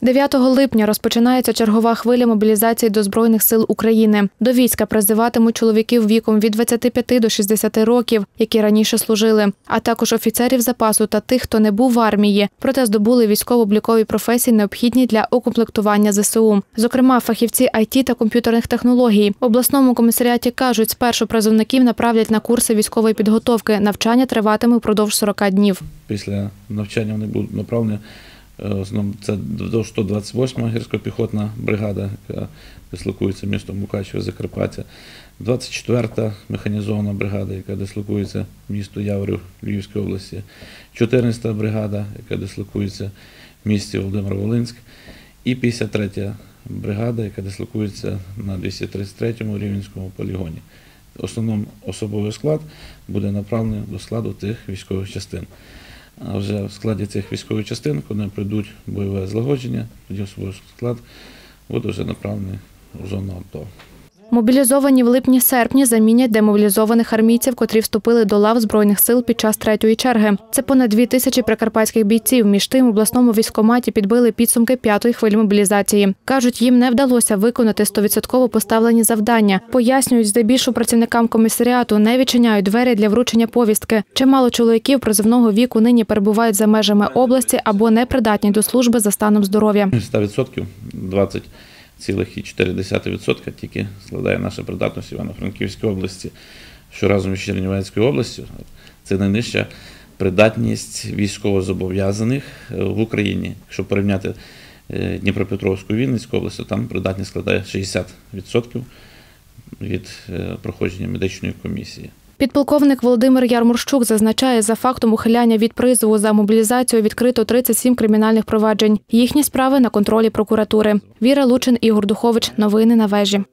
9 липня розпочинається чергова хвиля мобілізації до Збройних сил України. До війська призиватимуть чоловіків віком від 25 до 60 років, які раніше служили, а також офіцерів запасу та тих, хто не був в армії, проте здобули військово-облікові професії, необхідні для укомплектування ЗСУ. Зокрема, фахівці IT та комп'ютерних технологій. В обласному комісаріаті кажуть, спершу призовників направлять на курси військової підготовки. Навчання триватиме впродовж 40 днів. Після навчання вони будуть направлені. Е, Це до 128 гірсько-піхотна бригада, яка дислокується містом Мукачево, Закарпаття, 24-та механізована бригада, яка дислокується місто Яворів Львівської області, 14-та бригада, яка дислокується в місті Володимир-Волинськ, і 53-я бригада, яка дислокується на 233-му Рівненському полігоні. Основному особовий склад буде направлений до складу тих військових частин. А вже в складі цих військових частин, коли прийдуть бойове злагодження, тоді особовий склад буде вже направлений в зону АТО. Мобілізовані в липні-серпні замінять демобілізованих армійців, котрі вступили до лав збройних сил під час третьої черги. Це понад дві тисячі прикарпатських бійців. Між тим в обласному військкоматі підбили підсумки п'ятої хвилі мобілізації. кажуть, їм не вдалося виконати стовідсотково поставлені завдання. Пояснюють, здебільшого працівникам комісаріату не відчиняють двері для вручення повістки. Чимало чоловіків призовного віку нині перебувають за межами області або непридатні до служби за станом здоров'я. 100% 20,4% тільки складає наша придатність Івано-Франківській області, що разом із Чернівецькою областю це найнижча придатність військовозобов'язаних е, в Україні. Якщо порівняти е, Дніпропетровську і Вінницьку область, там придатність складає 60% від е, проходження медичної комісії. Підполковник Володимир Ярмурщук зазначає, за фактом ухиляння від призову за мобілізацію відкрито 37 кримінальних проваджень. Їхні справи на контролі прокуратури. Віра Лучин, Ігор Духович. Новини на вежі.